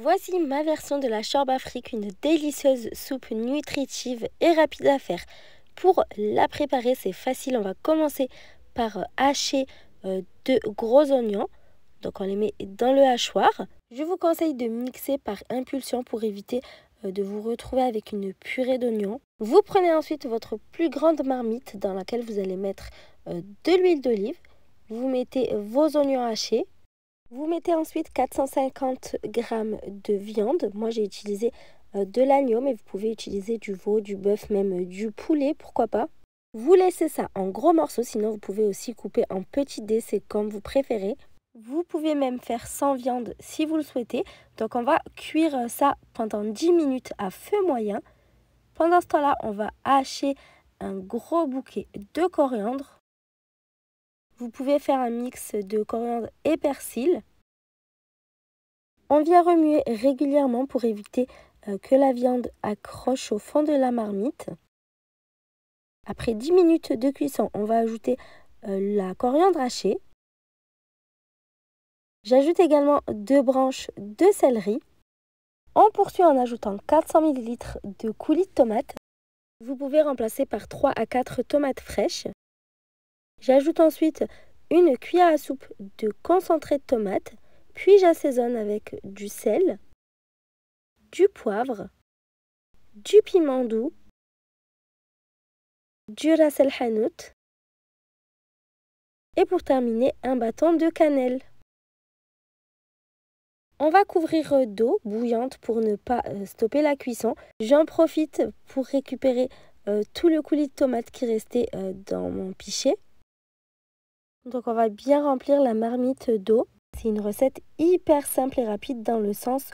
Voici ma version de la Chorbe Afrique, une délicieuse soupe nutritive et rapide à faire. Pour la préparer, c'est facile. On va commencer par hacher euh, deux gros oignons. Donc on les met dans le hachoir. Je vous conseille de mixer par impulsion pour éviter euh, de vous retrouver avec une purée d'oignons. Vous prenez ensuite votre plus grande marmite dans laquelle vous allez mettre euh, de l'huile d'olive. Vous mettez vos oignons hachés. Vous mettez ensuite 450 g de viande. Moi, j'ai utilisé euh, de l'agneau, mais vous pouvez utiliser du veau, du bœuf, même du poulet, pourquoi pas. Vous laissez ça en gros morceaux, sinon vous pouvez aussi couper en petits dés, c'est comme vous préférez. Vous pouvez même faire sans viande si vous le souhaitez. Donc on va cuire ça pendant 10 minutes à feu moyen. Pendant ce temps-là, on va hacher un gros bouquet de coriandre. Vous pouvez faire un mix de coriandre et persil. On vient remuer régulièrement pour éviter euh, que la viande accroche au fond de la marmite. Après 10 minutes de cuisson, on va ajouter euh, la coriandre hachée. J'ajoute également deux branches de céleri. On poursuit en ajoutant 400 ml de coulis de tomates. Vous pouvez remplacer par 3 à 4 tomates fraîches. J'ajoute ensuite une cuillère à soupe de concentré de tomate, puis j'assaisonne avec du sel, du poivre, du piment doux, du ras el hanout et pour terminer un bâton de cannelle. On va couvrir d'eau bouillante pour ne pas euh, stopper la cuisson. J'en profite pour récupérer euh, tout le coulis de tomate qui restait euh, dans mon pichet. Donc on va bien remplir la marmite d'eau. C'est une recette hyper simple et rapide dans le sens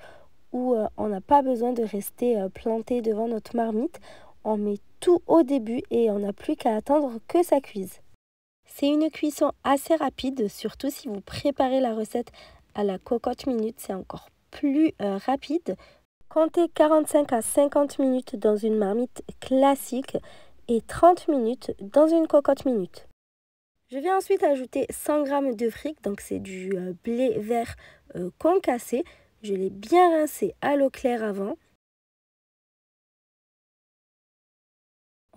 où euh, on n'a pas besoin de rester euh, planté devant notre marmite. On met tout au début et on n'a plus qu'à attendre que ça cuise. C'est une cuisson assez rapide, surtout si vous préparez la recette à la cocotte minute, c'est encore plus euh, rapide. Comptez 45 à 50 minutes dans une marmite classique et 30 minutes dans une cocotte minute. Je vais ensuite ajouter 100 g de fric, donc c'est du euh, blé vert euh, concassé. Je l'ai bien rincé à l'eau claire avant.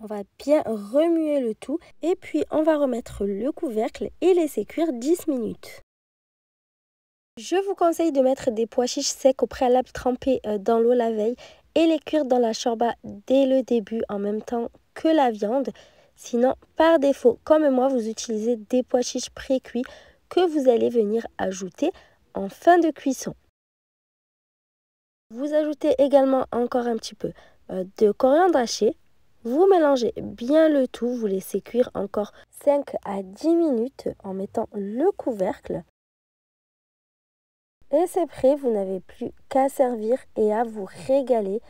On va bien remuer le tout et puis on va remettre le couvercle et laisser cuire 10 minutes. Je vous conseille de mettre des pois chiches secs au préalable trempés euh, dans l'eau la veille et les cuire dans la chorba dès le début en même temps que la viande. Sinon, par défaut, comme moi, vous utilisez des pois chiches pré-cuits que vous allez venir ajouter en fin de cuisson. Vous ajoutez également encore un petit peu euh, de coriandre haché. Vous mélangez bien le tout, vous laissez cuire encore 5 à 10 minutes en mettant le couvercle. Et c'est prêt, vous n'avez plus qu'à servir et à vous régaler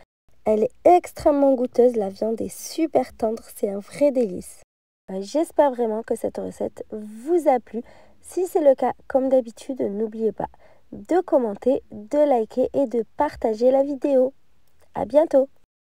elle est extrêmement goûteuse, la viande est super tendre, c'est un vrai délice. Euh, j'espère vraiment que cette recette vous a plu. Si c'est le cas, comme d'habitude, n'oubliez pas de commenter, de liker et de partager la vidéo. À bientôt